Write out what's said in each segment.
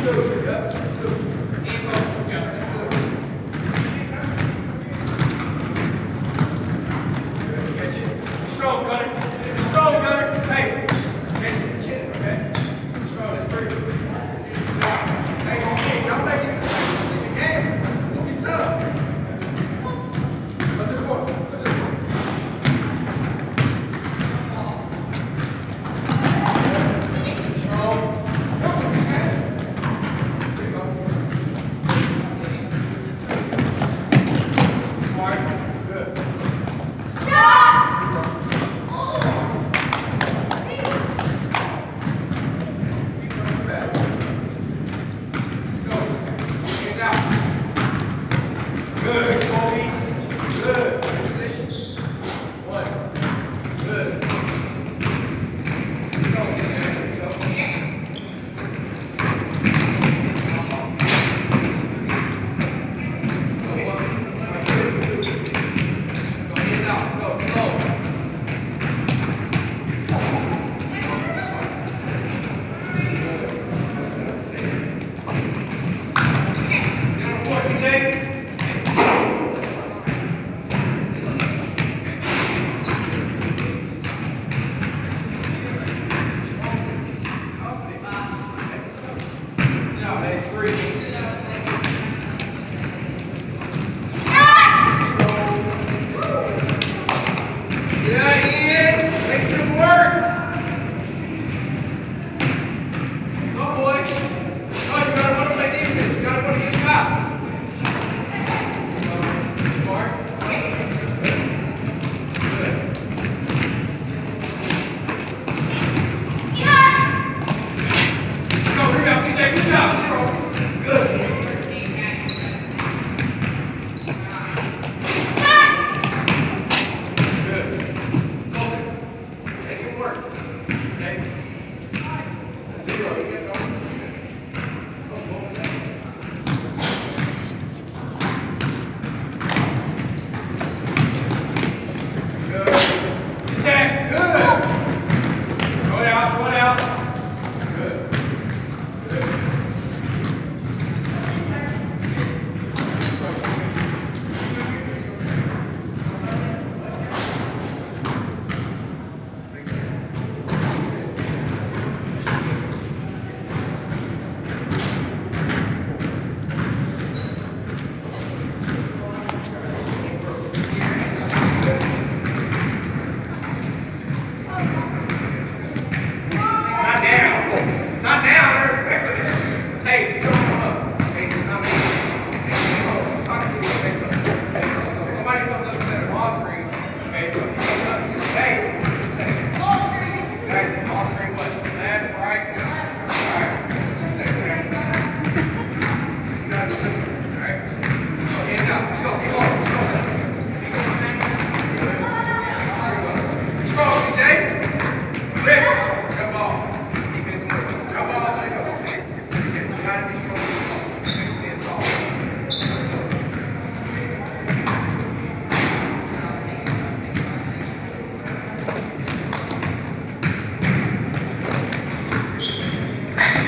Stroke, up, stroke.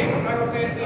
in. I'm not going to say it